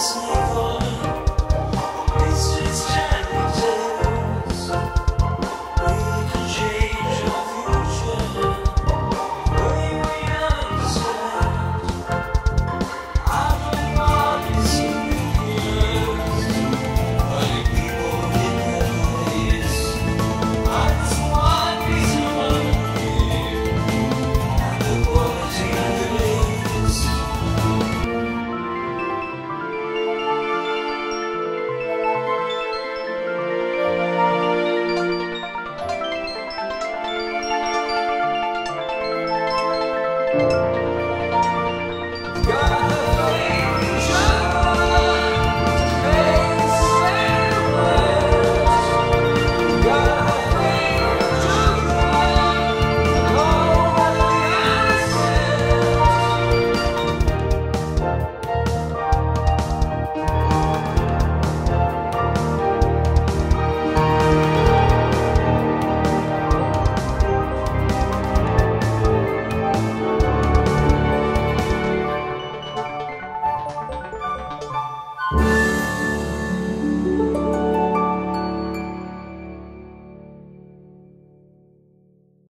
Christ. Música